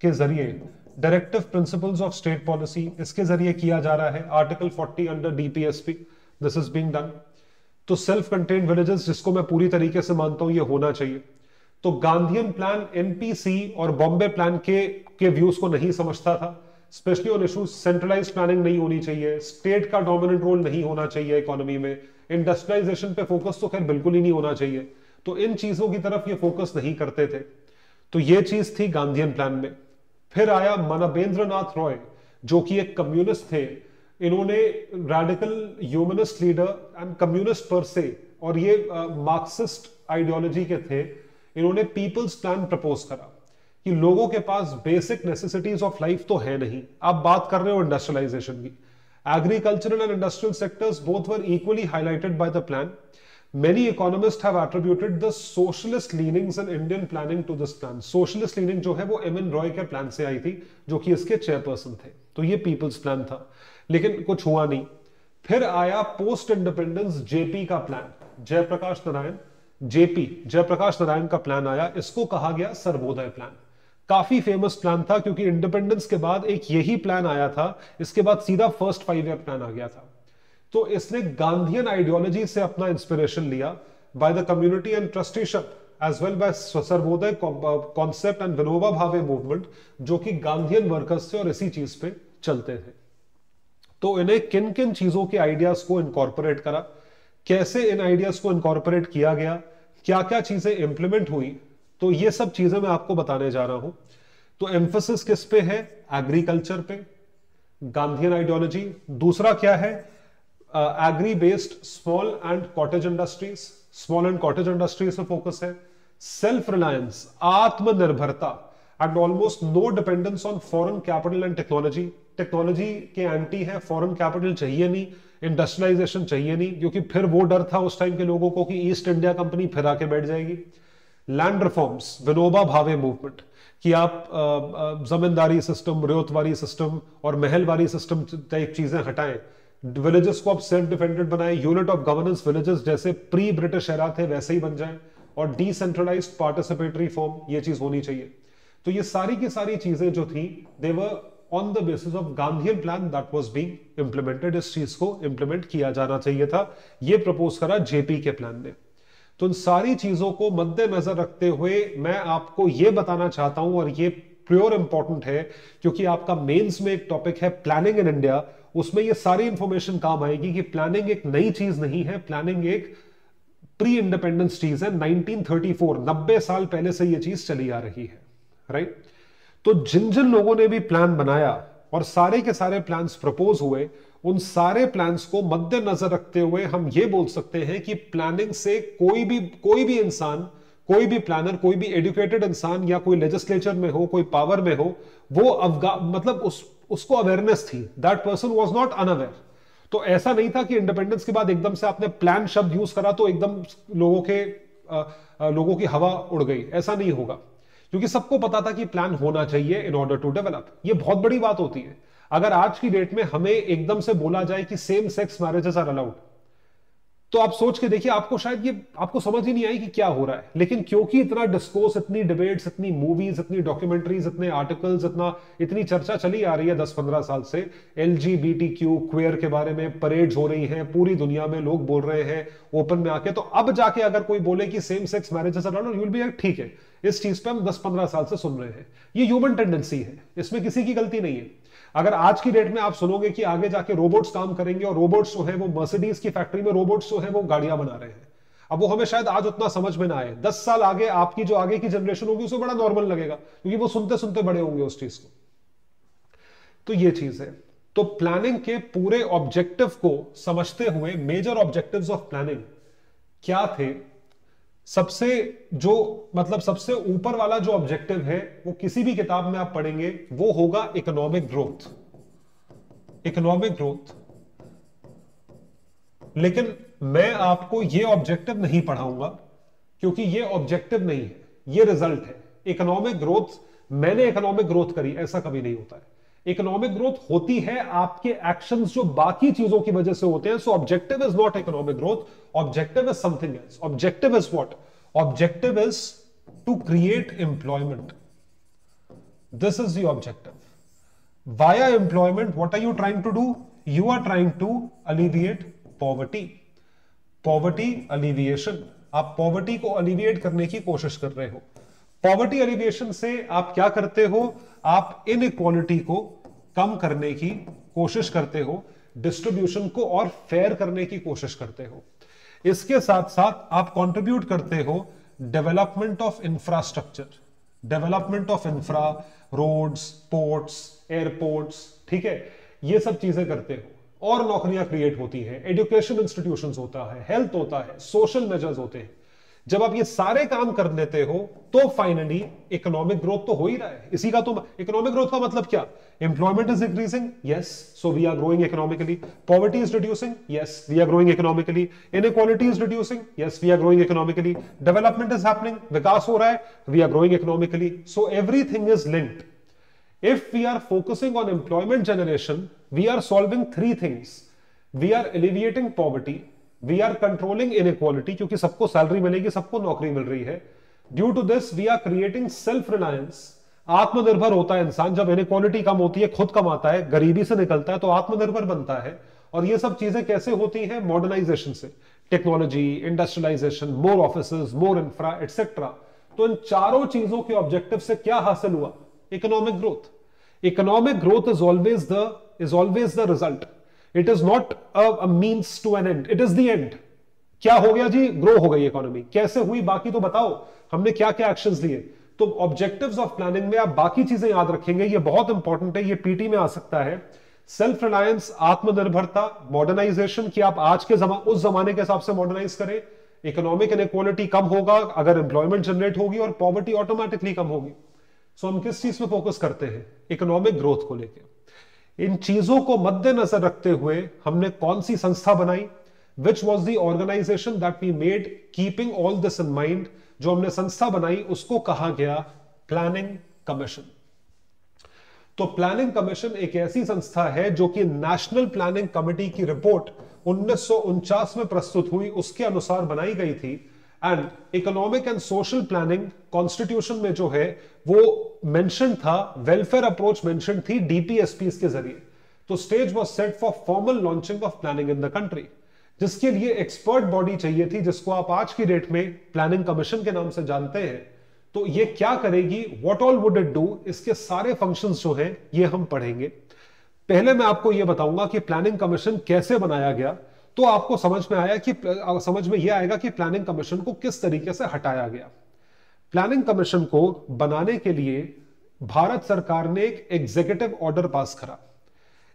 के ज़रिए directive principles of state policy इसके ज़रिए किया जा रहा है article 40 under DPSP this is being done तो सेल्फ कंटेन्ड विलेजेस जिसको मैं पूरी तरीके से मानता हूँ ये होना चाहिए तो गांधीयन प्लान एनपीसी और बॉम्बे प्लान के के व्यूज़ को नहीं समझता था specially on issues centralize planning नहीं होनी चाहिए स्टेट का डोमिनेंट रोल नहीं होना चाहिए इकोनॉमी में इंडस्ट्रियलाइजेशन पे फोकस तो खैर बिल्कुल ही नहीं होना चाहिए तो इन चीज़ों की तरफ़ ये फोकस नहीं करते थे तो ये चीज़ थी गांधीयन प्लान में फिर आया मनबेंद्र नाथ रॉय, जो कि एक कम्युनिस्ट थे। इन्होंने radical humanist leader and communist पर से, और ये मार्क्सिस्ट आइडियोलॉजी के थे, इन्होंने पीपल्स प्लान प्रपोज करा कि लोगों के पास बेसिक नेसेसिटीज ऑफ़ लाइफ तो है नहीं। आप बात कर रहे हो इंडस्ट्रियलाइजेशन की। Agricultural and industrial sectors both were equally highlighted by the plan Many economists have attributed the socialist leanings in Indian planning to this plan. Socialist leaning जो है वो एम एन रॉय के प्लान से आई थी, जो कि इसके चेयरपर्सन थे। तो ये पीपल्स प्लान था। लेकिन कुछ हुआ नहीं। फिर आया पोस्ट इंडिपेंडेंस जेपी का प्लान जयप्रकाश नारायण। जेपी जयप्रकाश नारायण का प्लान आया। इसको कहा गया सर्वोदय प्लान काफ़ी फ़ेमस प्लान था, क्योंकि इंडिपेंडेंस के बाद एक यही प्लान आया था। इसके बाद सीधा फ़र्स्ट फाइव ईयर प्लान आ गया था। तो इसने गांधीयन आइडियोलॉजी से अपना इंस्पिरेशन लिया by the community and trusteeship as well by Sarvodaya concept and Vinoba Bhave movement जो कि गांधीयन वर्कर्स थे और इसी चीज़ पे चलते थे तो इन्हें किन किन चीज़ों के आइडियाज़ को इनकॉर्पोरेट करा? कैसे इन आइडियाज़ को इनकॉर्पोरेट किया गया? क्या क्या चीज़ें इंप्लीमेंट हुई? तो ये सब चीज़ें मैं आपको बताने जा रहा हूँ। तो एम्फोसिस किस पे है? एग्रीकल्चर पे। गांधीयन आइडियोलॉजी दूसरा क्या है? Agri based small and cottage industries small and cottage industries पे फोकस है. सेल्फ रिलायंस आत्मनिर्भरता and almost no dependence on foreign capital and technology technology के एंटी है फॉरेन कैपिटल चाहिए नहीं इंडस्ट्रियलाइजेशन चाहिए नहीं, क्योंकि फिर वो डर था उस टाइम के लोगों को कि ईस्ट इंडिया कंपनी फिर आके बैठ जाएगी. Land reforms Vinoba Bhave movement कि आप जमींदारी सिस्टम रियोतवारी सिस्टम और महलवारी सिस्टम टाइप चीज़ें हटाएँ. विलेजेस को आप सेल्फ डिपेंडेंट बनाए। यूनिट ऑफ़ गवर्नेंस विलेजेस जैसे प्री ब्रिटिश एरा थे, वैसे ही बन जाए। और डिसेंट्रलाइज पार्टिसिपेटरी फॉर्म ये चीज़ होनी चाहिए। तो ये सारी की सारी चीज़ें जो थी they were on the basis of Gandhian plan that was being implemented इस चीज़ को इंप्लीमेंट किया जाना चाहिए था। ये प्रपोज करा जेपी के प्लान ने। तो इन सारी चीज़ों को मद्देनजर रखते हुए मैं आपको यह बताना चाहता हूँ और ये प्योर इंपॉर्टेंट है, क्योंकि आपका मेंस में एक टॉपिक है प्लानिंग इन इंडिया उसमें ये सारी इंफॉर्मेशन काम आएगी कि प्लानिंग एक नई चीज़ नहीं है प्लानिंग एक प्री इंडिपेंडेंस चीज़ है। 1934 90 साल पहले से ये चीज़ चली आ रही है राइट तो जिन जिन लोगों ने भी प्लान बनाया और सारे के सारे प्लान्स प्रपोज हुए, उन सारे प्लान्स को मद्देनजर रखते हुए हम ये बोल सकते हैं कि प्लानिंग से कोई भी कोई भी इंसान, कोई भी प्लानर कोई भी एडुकेटेड इंसान या कोई लेजिस्लेचर में हो, कोई पावर में हो, वो अवगा मतलब उस उसको अवेयरनेस थी. That person was not unaware तो ऐसा नहीं था कि इंडिपेंडेंस के बाद एकदम से आपने प्लान शब्द यूज़ करा तो एकदम लोगों के आ, आ, लोगों की हवा उड़ गई. ऐसा नहीं होगा. क्योंकि सबको पता था कि प्लान होना चाहिए इन ऑर्डर टू डेवलप ये बहुत बड़ी बात होती है. अगर आज की डेट में हमें एकदम से बोला जाए कि same sex marriages are allowed तो आप सोच के देखिए, आपको शायद ये, आपको समझ ही नहीं आई कि क्या हो रहा है। लेकिन क्योंकि इतना डिस्कोर्स इतनी डिबेट्स इतनी मूवीज़ इतनी डॉक्यूमेंट्रीज इतने आर्टिकल्स इतना, इतनी चर्चा चली आ रही है दस पंद्रह साल से L G B T Q queer के बारे में परेड हो रही है, पूरी दुनिया में लोग बोल रहे हैं ओपन में आके तो अब जाके अगर कोई बोले कि same sex marriage will be ठीक है, इस चीज़ पे हम दस पंद्रह साल से सुन रहे हैं। ये ह्यूमन टेंडेंसी है, इसमें किसी की गलती नहीं है। अगर आज की डेट में आप सुनोगे कि आगे जाके रोबोट्स काम करेंगे और रोबोट्स जो है वो मर्सिडीज की फैक्ट्री में रोबोट्स जो है वो गाड़ियाँ बना रहे हैं। अब वो हमें शायद आज उतना समझ में ना आए। दस साल आगे आपकी जो आगे की जनरेशन होगी उसे बड़ा नॉर्मल लगेगा, क्योंकि वो सुनते सुनते बड़े होंगे उस चीज़ को। तो ये चीज़ है। तो प्लानिंग के पूरे ऑब्जेक्टिव को समझते हुए मेजर ऑब्जेक्टिव्स ऑफ़ प्लानिंग क्या थे? सबसे जो मतलब सबसे ऊपर वाला जो ऑब्जेक्टिव है, वो किसी भी किताब में आप पढ़ेंगे, वो होगा इकोनॉमिक ग्रोथ इकोनॉमिक ग्रोथ लेकिन मैं आपको ये ऑब्जेक्टिव नहीं पढ़ाऊँगा, क्योंकि ये ऑब्जेक्टिव नहीं है, ये रिज़ल्ट है. इकोनॉमिक ग्रोथ मैंने इकोनॉमिक ग्रोथ करी, ऐसा कभी नहीं होता है. इकोनॉमिक ग्रोथ होती है, आपके एक्शंस जो बाकी चीज़ों की वजह से होते हैं so objective is not economic growth objective is something else objective is what objective is to create employment this is the objective via employment what are you trying to do you are trying to alleviate poverty poverty alleviation आप पॉवर्टी को अलिविएट करने की कोशिश कर रहे हो। पॉवर्टी एलिवेशन से आप क्या करते हो? आप इन इक्वालिटी को कम करने की कोशिश करते हो डिस्ट्रीब्यूशन को और फेयर करने की कोशिश करते हो। इसके साथ साथ आप कंट्रीब्यूट करते हो development of infrastructure development of infra roads ports airports ठीक है? ये सब चीज़ें करते हो। और नौकरियाँ क्रिएट होती हैं एजुकेशन इंस्टीट्यूशंस होता है हेल्थ होता है सोशल मेजर्स होते हैं। जब आप ये सारे काम कर लेते हो तो फाइनली इकोनॉमिक ग्रोथ तो हो ही रहा है। इसी का तो इकोनॉमिक ग्रोथ का मतलब क्या? Employment is increasing yes so we are growing economically poverty is reducing yes we are growing economically inequality is reducing yes we are growing economically development is happening विकास हो रहा है we are growing economically so everything is linked if we are focusing on employment generation, we are solving three things. We are alleviating poverty we are controlling in क्योंकि सबको सैलरी मिलेगी, सबको नौकरी मिल रही है। Due to this we are creating self reliance आत्मनिर्भर होता है इंसान। जब इनक्वालिटी कम होती है, खुद कमाता है, गरीबी से निकलता है तो आत्मनिर्भर बनता है। और ये सब चीज़ें कैसे होती हैं? मॉडर्नाइजेशन से। Technology industrialization more office more infra etcetera तो इन चारों चीज़ों के ऑब्जेक्टिव से क्या हासिल हुआ? Economic growth economic growth is always the is always the result It is not a means to an end. It is the क्या हो गया जी? ग्रो हो गई इकोनॉमी कैसे हुई? बाकी तो बताओ। हमने क्या क्या एक्शन लिए? तो ऑब्जेक्टिव्स ऑफ़ प्लानिंग में आप बाकी चीज़ें याद रखेंगे। ये बहुत इंपॉर्टेंट है। ये पीटी में आ सकता है। सेल्फ रिलायंस आत्मनिर्भरता मॉडर्नाइजेशन कि आप आज के जमा उस जमाने के हिसाब से मॉडर्नाइज करें। इकोनॉमिक इनक्वालिटी कम होगा अगर एम्प्लॉयमेंट जनरेट होगी और पॉवर्टी ऑटोमेटिकली कम होगी। सो so, हम किस चीज़ पे फोकस करते हैं? इकोनॉमिक ग्रोथ को लेकर इन चीज़ों को मद्देनजर रखते हुए हमने कौन सी संस्था बनाई? Which was the organization that we made keeping all this in mind जो हमने संस्था बनाई, उसको कहा गया प्लानिंग कमीशन तो प्लानिंग कमीशन एक ऐसी संस्था है जो कि नेशनल प्लानिंग कमेटी की रिपोर्ट उन्नीस सौ उनचास में प्रस्तुत हुई, उसके अनुसार बनाई गई थी। And economic and social planning constitution में जो है, वो मेंशन था वेलफेयर अप्रोच मेंशन थी डीपीएसपी के ज़रिए। तो stage was set for formal launching of planning in the country जिसके लिए एक्सपर्ट बॉडी चाहिए थी, जिसको आप आज की डेट में प्लानिंग कमीशन के नाम से जानते हैं। तो ये क्या करेगी what all would it do इसके सारे फ़ंक्शंस जो हैं, ये हम पढ़ेंगे। पहले मैं आपको ये बताऊँगा कि प्लानिंग कमीशन कैसे बनाया गया। तो आपको समझ में आया कि समझ में यह आएगा कि प्लानिंग कमीशन को किस तरीके से हटाया गया। प्लानिंग कमीशन को बनाने के लिए भारत सरकार ने एक एग्जीक्यूटिव ऑर्डर पास करा।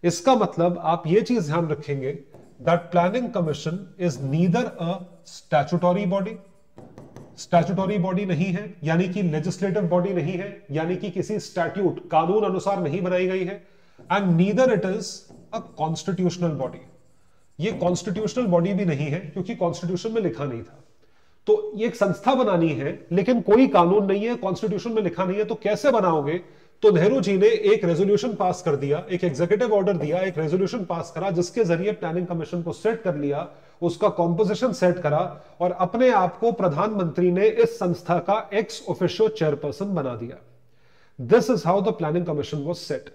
इसका मतलब आप ये चीज़ ध्यान रखेंगे that planning commission is neither a statutory body statutory body नहीं है, यानी कि लेजिस्लेटिव बॉडी नहीं है, यानी कि किसी स्टैट्यूट कानून अनुसार नहीं बनाई गई है and neither it is a constitutional body ये कॉन्स्टिट्यूशनल बॉडी भी नहीं है, क्योंकि कॉन्स्टिट्यूशन में लिखा नहीं था। तो ये एक संस्था बनानी है, लेकिन कोई कानून नहीं है कॉन्स्टिट्यूशन में लिखा नहीं है तो कैसे बनाओगे? तो नेहरू जी ने एक रेजोल्यूशन पास कर दिया, एक एग्जीक्यूटिव ऑर्डर दिया, एक रेजोल्यूशन पास करा, जिसके ज़रिए प्लानिंग कमीशन को सेट कर लिया, उसका कॉम्पोजिशन सेट करा, और अपने आप को प्रधानमंत्री ने इस संस्था का एक्स ऑफिशियो चेयरपर्सन बना दिया। This is how the planning commission was set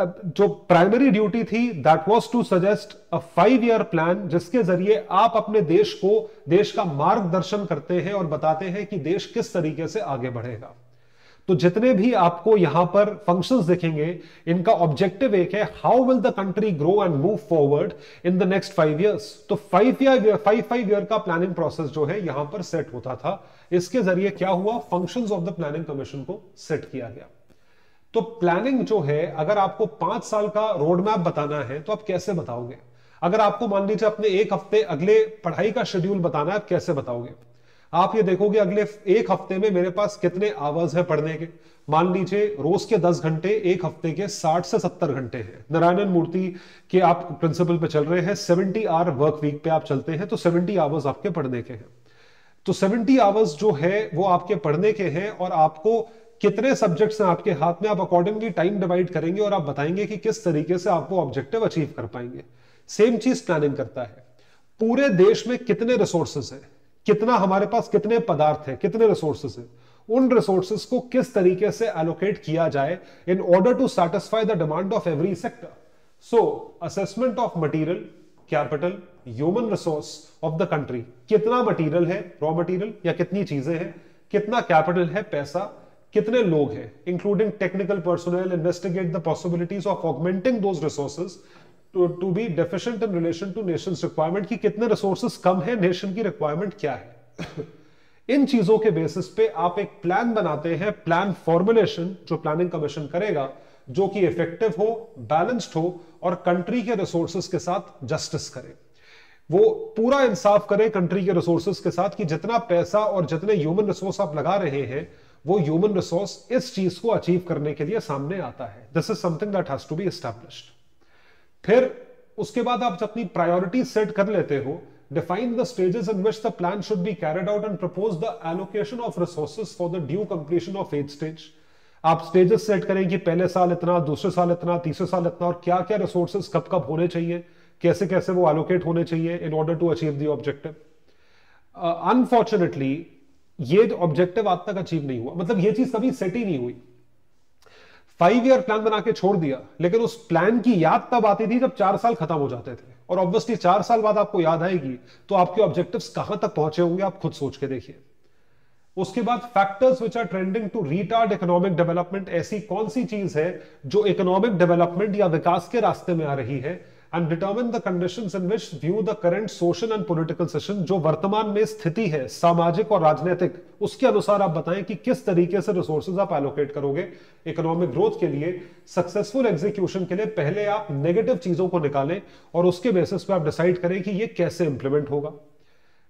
जो प्राइमरी ड्यूटी थी that was to suggest a five year plan जिसके ज़रिए आप अपने देश को, देश का मार्गदर्शन करते हैं और बताते हैं कि देश किस तरीके से आगे बढ़ेगा। तो जितने भी आपको यहाँ पर फ़ंक्शंस दिखेंगे, इनका ऑब्जेक्टिव एक है how will the country grow and move forward in the next five years तो five year five five year का प्लानिंग प्रोसेस जो है, यहाँ पर सेट होता था। इसके ज़रिए क्या हुआ? Functions of the planning commission को सेट किया गया। तो प्लानिंग जो है, अगर आपको पाँच साल का रोड मैप बताना है तो आप कैसे बताओगे? अगर आपको मान लीजिए अपने एक हफ़्ते अगले पढ़ाई का शेड्यूल बताना है, आप कैसे बताओगे? आप ये देखोगे अगले एक हफ़्ते में मेरे पास कितने आवर्स है पढ़ने के। मान लीजिए रोज के दस घंटे एक हफ़्ते के साठ से सत्तर घंटे हैं। नारायणन मूर्ति के आप प्रिंसिपल पे चल रहे हैं सेवेंटी आवर वर्क वीक पे आप चलते हैं तो सेवेंटी आवर्स आपके पढ़ने के हैं। तो सेवेंटी आवर्स जो है, वो आपके पढ़ने के हैं और आपको कितने सब्जेक्ट्स हैं आपके हाथ में, आप अकॉर्डिंगली टाइम डिवाइड करेंगे और आप बताएँगे कि किस तरीके से आप वो ऑब्जेक्टिव अचीव कर पाएँगे। सेम चीज़ प्लानिंग करता है। पूरे देश में कितने रिसोर्सेस हैं? कितना हमारे पास कितने पदार्थ है? कितने रिसोर्सेस है? उन रिसोर्सेस को किस तरीके से एलोकेट किया जाए in order to satisfy the demand of every sector so assessment of material capital human resource of the country कितना मटीरियल है? रॉ मटीरियल या कितनी चीज़ें हैं? कितना कैपिटल है? पैसा? कितने लोग हैं including technical personal investigate the possibilities of augmenting those resources to be deficient in relation to nation requirement की कितने रिसोर्सेस कम है नेशन की रिक्वायरमेंट क्या है? इन चीज़ों के बेसिस पे आप एक प्लान बनाते हैं प्लान फॉर्मुलेशन जो प्लानिंग कमीशन करेगा, जो कि इफ़ेक्टिव हो बैलेंस्ड हो, और कंट्री के रिसोर्सेस के साथ जस्टिस करे। वो पूरा इंसाफ करे कंट्री के रिसोर्सेस के साथ कि जितना पैसा और जितने ह्यूमन रिसोर्स आप लगा रहे हैं वो ह्यूमन रिसोर्स इस चीज़ को अचीव करने के लिए सामने आता है। This is something that has to be established फिर उसके बाद आप अपनी प्रायोरिटी सेट कर लेते हो define the stages in which the plan should be carried out and propose the allocation of resources for the due completion of each stage आप स्टेजेस सेट करें कि पहले साल इतना, दूसरे साल इतना, तीसरे साल इतना और क्या क्या रिसोर्सेज कब कब होने चाहिए कैसे कैसे वो एलोकेट होने चाहिए in order to achieve the objective unfortunately ये ऑब्जेक्टिव आज तक अचीव नहीं हुआ। मतलब ये चीज़ कभी सेट ही नहीं हुई। फाइव ईयर प्लान बना के छोड़ दिया, लेकिन उस प्लान की याद तब आती थी जब चार साल खत्म हो जाते थे। और ऑब्वियसली चार साल बाद आपको याद आएगी तो आपके ऑब्जेक्टिव्स कहाँ तक पहुँचे होंगे, आप खुद सोच के देखिए। उसके बाद factors which are trending to retard economic development ऐसी कौन सी चीज़ है जो इकोनॉमिक डेवलपमेंट या विकास के रास्ते में आ रही है and determine the conditions in which view the current social and political session जो वर्तमान में स्थिति है, सामाजिक और राजनीतिक, उसके अनुसार आप बताएँ कि किस तरीके से रिसोर्सेज आप एलोकेट करोगे इकोनॉमिक ग्रोथ के लिए सक्सेसफुल एग्जीक्यूशन के लिए, पहले आप नेगेटिव चीज़ों को निकालें और उसके बेसिस पे आप डिसाइड करें कि ये कैसे इंप्लीमेंट होगा।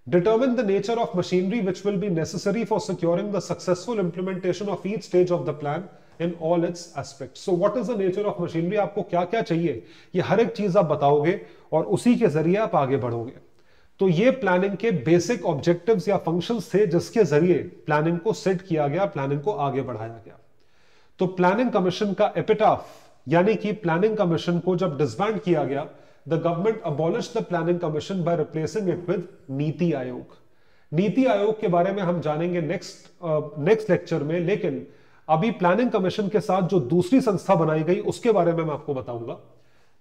Determine the nature of machinery which will be necessary for securing the successful implementation of each stage of the plan. In all its aspects. So what is the nature of machinery? आपको क्या क्या चाहिए ये हर एक चीज़ आप बताओगे और उसी के ज़रिए आप आगे बढ़ोगे तो ये प्लानिंग के बेसिक ऑब्जेक्टिव्स या फ़ंक्शंस थे जिसके ज़रिए प्लानिंग को सेट किया गया प्लानिंग को आगे बढ़ाया गया तो प्लानिंग कमीशन का एपिटाफ यानी कि प्लानिंग कमीशन को जब डिसबैंड किया गया, the government abolished the planning commission by replacing it with नीति आयोग नीति आयोग के बारे में हम जानेंगे नेक्स्ट नेक्स्ट लेक्चर में, लेकिन अभी प्लानिंग कमीशन के साथ जो दूसरी संस्था बनाई गई, उसके बारे में मैं आपको बताऊँगा।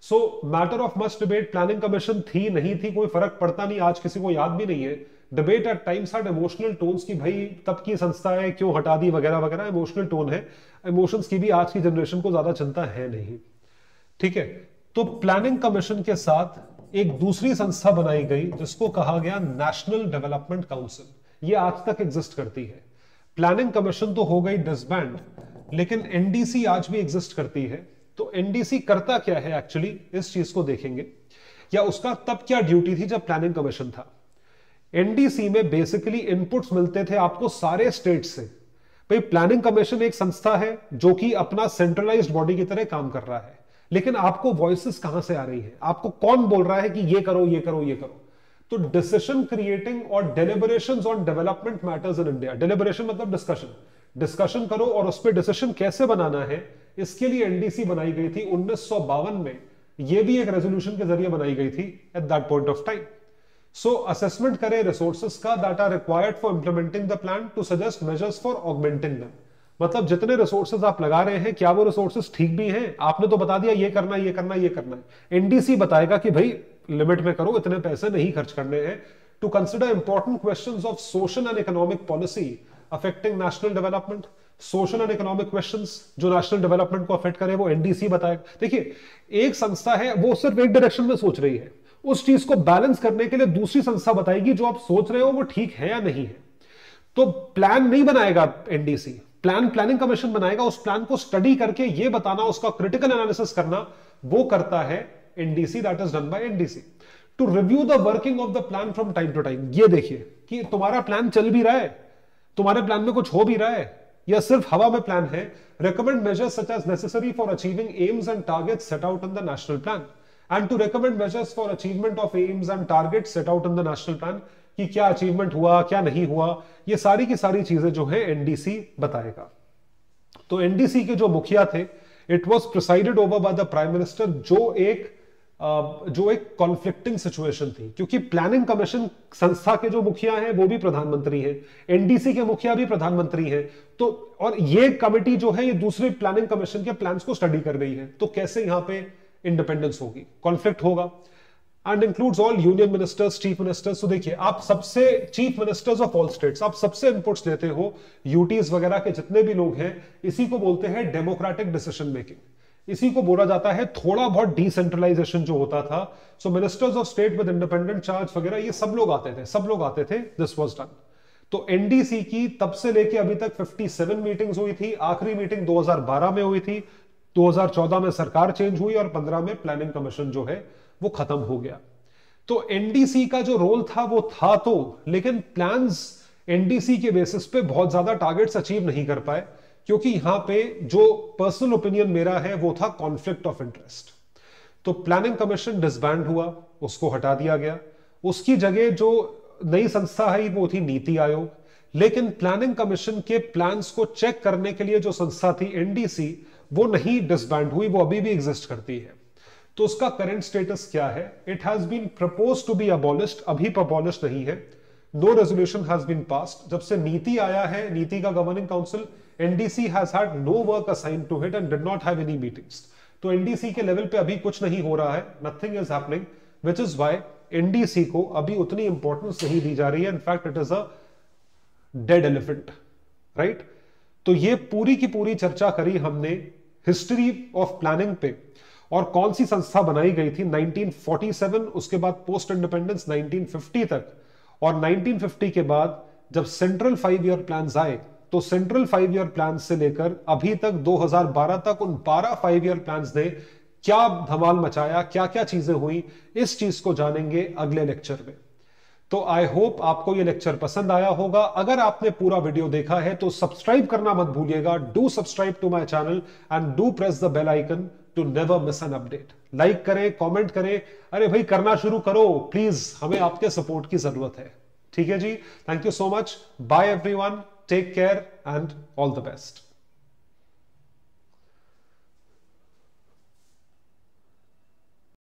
So matter of must debate planning commission थी, नहीं थी, कोई फ़र्क पड़ता नहीं, आज किसी को याद भी नहीं है। Debate at times had emotional tones की भाई, तब की संस्था है क्यों हटा दी, वगैरह वगैरह इमोशनल टोन है। इमोशंस की भी आज की जनरेशन को ज़्यादा चिंता है नहीं। ठीक है? तो प्लानिंग कमीशन के साथ एक दूसरी संस्था बनाई गई, जिसको कहा गया नेशनल डेवलपमेंट काउंसिल ये आज तक एग्जिस्ट करती है। प्लानिंग कमीशन तो हो गई डिसबैंड लेकिन एनडीसी आज भी एग्जिस्ट करती है। तो एनडीसी करता क्या है एक्चुअली इस चीज़ को देखेंगे। या उसका तब क्या ड्यूटी थी जब प्लानिंग कमीशन था? एनडीसी में बेसिकली इनपुट्स मिलते थे आपको सारे स्टेट से। भाई प्लानिंग कमीशन एक संस्था है जो कि अपना सेंट्रलाइज्ड बॉडी की तरह काम कर रहा है। लेकिन आपको वॉइसेस कहाँ से आ रही है? आपको कौन बोल रहा है कि ये करो ये करो ये करो? तो डिसीज़न क्रिएटिंग और deliberation on development matters in India deliberation मतलब डिस्कशन डिस्कशन करो और उस पर डिसीज़न कैसे बनाना है, इसके लिए एनडीसी बनाई गई थी उन्नीस में। यह भी एक रेजोल्यूशन के ज़रिए बनाई गई थी at that point of time so assessment करें रिसोर्सेस का that are required for implementing the plan to suggest measures for augmenting them मतलब जितने रिसोर्सेज आप लगा रहे हैं, क्या वो रिसोर्सेज ठीक भी हैं? आपने तो बता दिया, ये करना ये करना ये करना है। एनडीसी बताएगा कि भाई लिमिट में करो, इतने पैसे नहीं खर्च करने हैं। To consider important question of social and economic policy affecting national development social and economic question जो नेशनल डेवलपमेंट को अफेक्ट करे, वो एनडीसी बताएगा देखिए, एक संस्था है, वो सिर्फ़ एक डायरेक्शन में सोच रही है। उस चीज़ को बैलेंस करने के लिए दूसरी संस्था बताएगी जो आप सोच रहे हो वो ठीक है या नहीं है। तो प्लान नहीं बनाएगा एनडीसी प्लान प्लानिंग कमीशन बनाएगा, उस प्लान को स्टडी करके ये बताना, उसका क्रिटिकल एनालिसिस करना, वो करता है NDC that is done by NDC to review the working of the plan from time to time ये देखिए कि तुम्हारा प्लान चल भी रहा है, तुम्हारे प्लान में कुछ हो भी रहा है, या सिर्फ़ हवा में प्लान है, recommend measures such as necessary for achieving aims and targets set out in the national plan. And to recommend measures for achievement of aims and targets set out in the national plan, कि क्या अचीवमेंट हुआ, क्या नहीं हुआ, ये सारी की सारी चीज़ें जो है एनडीसी बताएगा। तो एनडीसी के जो मुखिया थे it was presided over by the prime minister जो एक जो एक कॉन्फ्लिक्टिंग सिचुएशन थी, क्योंकि प्लानिंग कमीशन संस्था के जो मुखिया हैं, वो भी प्रधानमंत्री हैं एनडीसी के मुखिया भी प्रधानमंत्री हैं तो और ये कमिटी जो है, ये दूसरे प्लानिंग कमीशन के प्लान्स को स्टडी कर रही है तो कैसे यहाँ पे इंडिपेंडेंस होगी? कॉन्फ्लिक्ट होगा। And includes all union ministers chief ministers तो देखिए, आप सबसे chief ministers of all states आप सबसे इनपुट्स लेते हो यूटीज वगैरह के जितने भी लोग हैं, इसी को बोलते हैं डेमोक्रेटिक डिसीज़न मेकिंग इसी को बोला जाता है, थोड़ा बहुत डिसेंट्रलाइजेशन जो होता था so ministers of state with independent charge वगैरह, ये सब लोग आते थे, सब लोग आते थे दिस वॉज़ डन तो एनडीसी की तब से लेके अभी तक 57 मीटिंग्स हुई थी, आखिरी मीटिंग 2012 में हुई थी 2014 में सरकार चेंज हुई और 15 में प्लानिंग कमीशन जो है, वो खत्म हो गया। तो एनडीसी का जो रोल था, वो था तो लेकिन प्लान्स एनडीसी के बेसिस पे बहुत ज़्यादा टारगेट्स अचीव नहीं कर पाए। क्योंकि यहाँ पे जो पर्सनल ओपिनियन मेरा है, वो था कॉन्फ्लिक्ट ऑफ़ इंटरेस्ट तो प्लानिंग कमीशन डिसबैंड हुआ, उसको हटा दिया गया। उसकी जगह जो नई संस्था है वो थी नीति आयोग। लेकिन प्लानिंग कमीशन के प्लान्स को चेक करने के लिए जो संस्था थी एनडीसी वो नहीं डिसबैंड हुई, वो अभी भी एग्जिस्ट करती है। तो उसका करंट स्टेटस क्या है? It has been propose to be abolished अभी अबॉलिश नहीं है। No resolution has been passed जब से नीति आया है, नीति का governing council NDC has had no work assign to it and did not have any meetings तो एनडीसी के लेवल पे अभी कुछ नहीं हो रहा है nothing is happening which is why NDC को अभी उतनी इंपॉर्टेंस नहीं दी जा रही है. In fact it is a dead elephant right तो ये पूरी की पूरी चर्चा करी हमने हिस्ट्री ऑफ़ प्लानिंग पे. और कौन सी संस्था बनाई गई थी? 1947 उसके बाद पोस्ट इंडिपेंडेंस 1950 तक. और 1950 के बाद जब सेंट्रल फाइव ईयर प्लान आए तो सेंट्रल फाइव ईयर प्लान से लेकर अभी तक 2012 तक उन 12 फाइव ईयर प्लान ने क्या धमाल मचाया क्या क्या चीज़ें हुई, इस चीज़ को जानेंगे अगले लेक्चर में। तो आई होप आपको यह लेक्चर पसंद आया होगा। अगर आपने पूरा वीडियो देखा है तो सब्सक्राइब करना मत भूलिएगा। Do subscribe to my channel and do press the bell icon to never miss an update like करें कमेंट करें। अरे भाई, करना शुरू करो। प्लीज़ हमें आपके सपोर्ट की ज़रूरत है। ठीक है जी? Thank you so much bye everyone take care and all the best